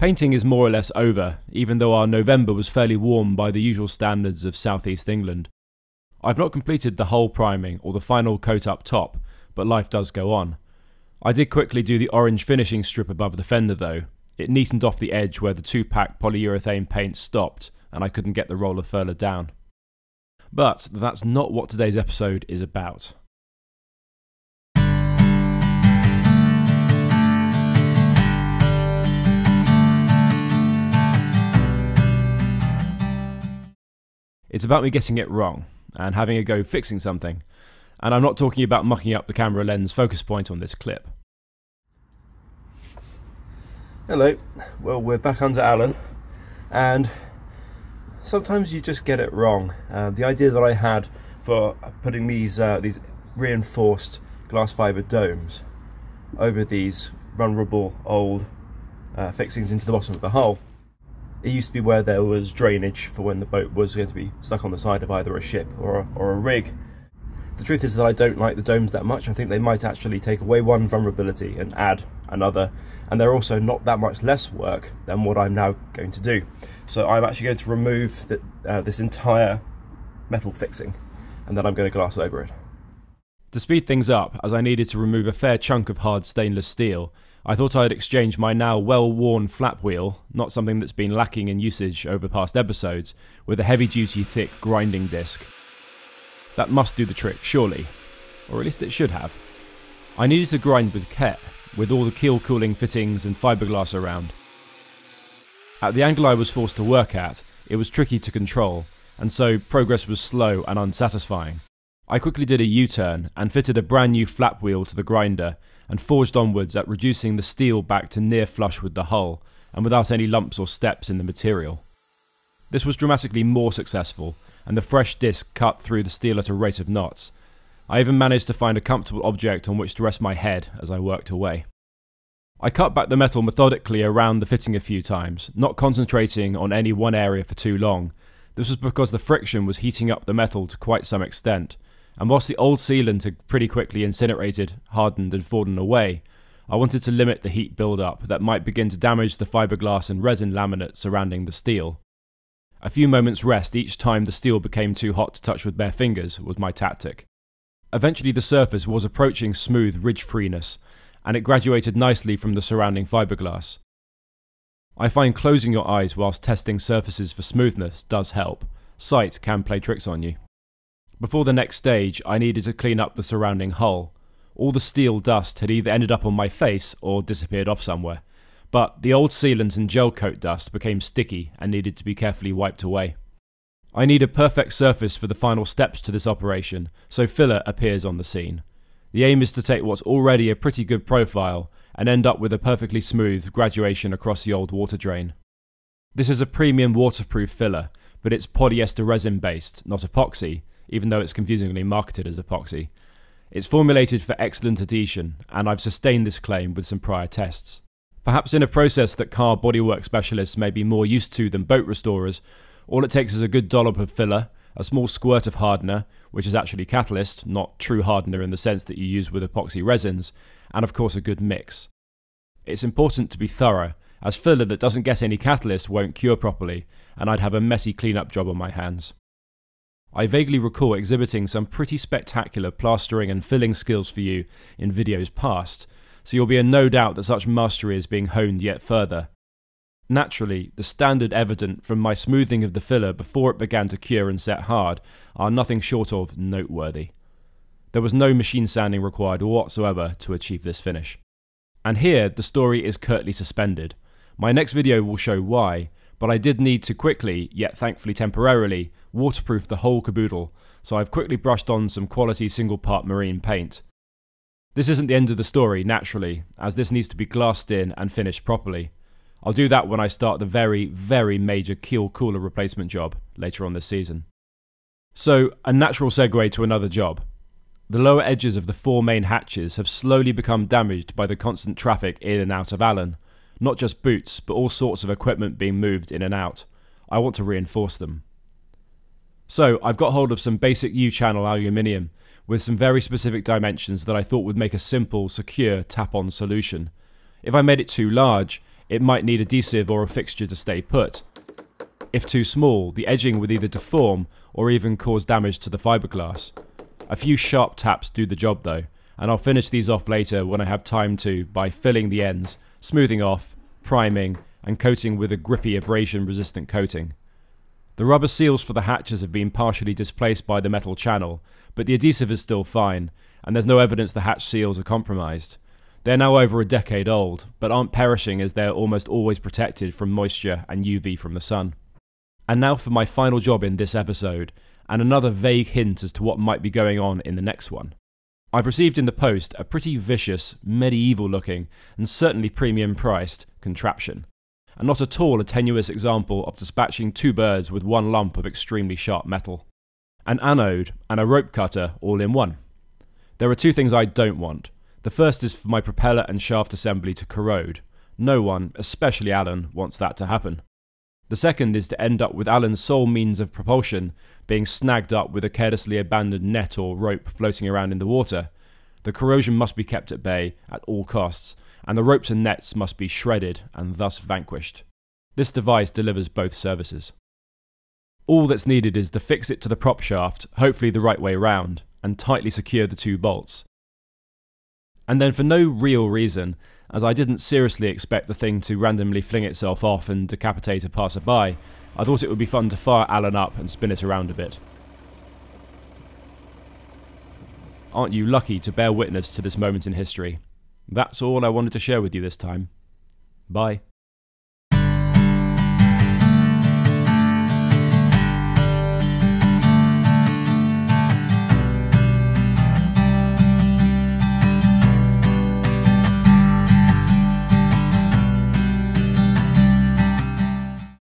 Painting is more or less over, even though our November was fairly warm by the usual standards of southeast England. I've not completed the whole priming or the final coat up top, but life does go on. I did quickly do the orange finishing strip above the fender though. It neatened off the edge where the two pack polyurethane paint stopped, and I couldn't get the roller further down. But that's not what today's episode is about. It's about me getting it wrong and having a go fixing something. And I'm not talking about mucking up the camera lens focus point on this clip. Hello. Well, we're back under Alan, and sometimes you just get it wrong. Uh, the idea that I had for putting these uh, these reinforced glass fibre domes over these vulnerable old uh, fixings into the bottom of the hull it used to be where there was drainage for when the boat was going to be stuck on the side of either a ship or a, or a rig. The truth is that I don't like the domes that much. I think they might actually take away one vulnerability and add another, and they're also not that much less work than what I'm now going to do. So I'm actually going to remove the, uh, this entire metal fixing, and then I'm going to glass over it. To speed things up, as I needed to remove a fair chunk of hard stainless steel, I thought I'd exchange my now well worn flap wheel, not something that's been lacking in usage over past episodes, with a heavy duty thick grinding disc. That must do the trick, surely. Or at least it should have. I needed to grind with care, with all the keel cooling fittings and fiberglass around. At the angle I was forced to work at, it was tricky to control, and so progress was slow and unsatisfying. I quickly did a U turn and fitted a brand new flap wheel to the grinder and forged onwards at reducing the steel back to near flush with the hull, and without any lumps or steps in the material. This was dramatically more successful, and the fresh disc cut through the steel at a rate of knots. I even managed to find a comfortable object on which to rest my head as I worked away. I cut back the metal methodically around the fitting a few times, not concentrating on any one area for too long. This was because the friction was heating up the metal to quite some extent, and whilst the old sealant had pretty quickly incinerated, hardened, and fallen away, I wanted to limit the heat build-up that might begin to damage the fiberglass and resin laminate surrounding the steel. A few moments rest each time the steel became too hot to touch with bare fingers was my tactic. Eventually the surface was approaching smooth ridge freeness, and it graduated nicely from the surrounding fiberglass. I find closing your eyes whilst testing surfaces for smoothness does help. Sight can play tricks on you. Before the next stage, I needed to clean up the surrounding hull. All the steel dust had either ended up on my face or disappeared off somewhere, but the old sealant and gel coat dust became sticky and needed to be carefully wiped away. I need a perfect surface for the final steps to this operation, so filler appears on the scene. The aim is to take what's already a pretty good profile and end up with a perfectly smooth graduation across the old water drain. This is a premium waterproof filler, but it's polyester resin based, not epoxy, even though it's confusingly marketed as epoxy. It's formulated for excellent adhesion, and I've sustained this claim with some prior tests. Perhaps in a process that car bodywork specialists may be more used to than boat restorers, all it takes is a good dollop of filler, a small squirt of hardener, which is actually catalyst, not true hardener in the sense that you use with epoxy resins, and of course a good mix. It's important to be thorough, as filler that doesn't get any catalyst won't cure properly, and I'd have a messy cleanup job on my hands. I vaguely recall exhibiting some pretty spectacular plastering and filling skills for you in videos past, so you'll be in no doubt that such mastery is being honed yet further. Naturally, the standard evident from my smoothing of the filler before it began to cure and set hard are nothing short of noteworthy. There was no machine sanding required whatsoever to achieve this finish. And here, the story is curtly suspended. My next video will show why, but I did need to quickly, yet thankfully temporarily, waterproof the whole caboodle, so I've quickly brushed on some quality single part marine paint. This isn't the end of the story, naturally, as this needs to be glassed in and finished properly. I'll do that when I start the very, very major keel cooler replacement job later on this season. So, a natural segue to another job. The lower edges of the four main hatches have slowly become damaged by the constant traffic in and out of Alan, not just boots, but all sorts of equipment being moved in and out. I want to reinforce them. So I've got hold of some basic U-channel aluminium with some very specific dimensions that I thought would make a simple, secure tap-on solution. If I made it too large, it might need adhesive or a fixture to stay put. If too small, the edging would either deform or even cause damage to the fiberglass. A few sharp taps do the job though, and I'll finish these off later when I have time to by filling the ends, smoothing off, priming, and coating with a grippy abrasion resistant coating. The rubber seals for the hatches have been partially displaced by the metal channel, but the adhesive is still fine, and there's no evidence the hatch seals are compromised. They're now over a decade old, but aren't perishing as they're almost always protected from moisture and UV from the sun. And now for my final job in this episode, and another vague hint as to what might be going on in the next one. I've received in the post a pretty vicious, medieval looking, and certainly premium priced contraption and not at all a tenuous example of dispatching two birds with one lump of extremely sharp metal. An anode and a rope cutter all in one. There are two things I don't want. The first is for my propeller and shaft assembly to corrode. No one, especially Alan, wants that to happen. The second is to end up with Alan's sole means of propulsion being snagged up with a carelessly abandoned net or rope floating around in the water. The corrosion must be kept at bay at all costs, and the ropes and nets must be shredded and thus vanquished. This device delivers both services. All that's needed is to fix it to the prop shaft, hopefully the right way round, and tightly secure the two bolts. And then, for no real reason, as I didn't seriously expect the thing to randomly fling itself off and decapitate a passerby, I thought it would be fun to fire Alan up and spin it around a bit. Aren't you lucky to bear witness to this moment in history? That's all I wanted to share with you this time. Bye.